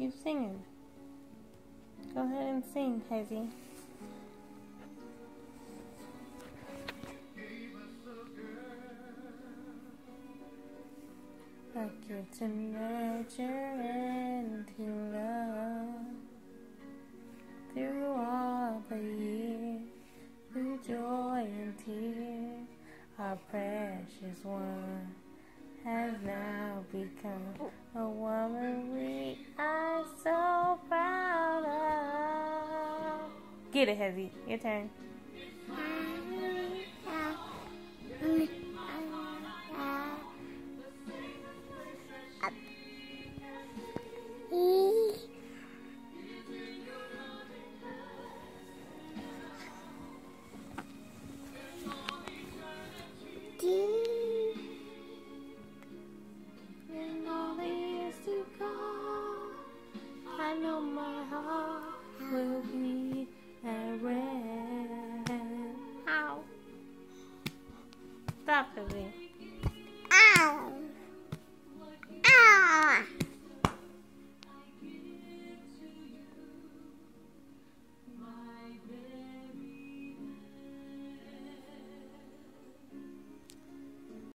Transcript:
You singing. Go ahead and sing, Hazy. I get to nurture and to love through all the years, through joy and tears. Our precious one has now become a woman Get it, Heavy. Your turn. I know my heart will be प्राप्त हुए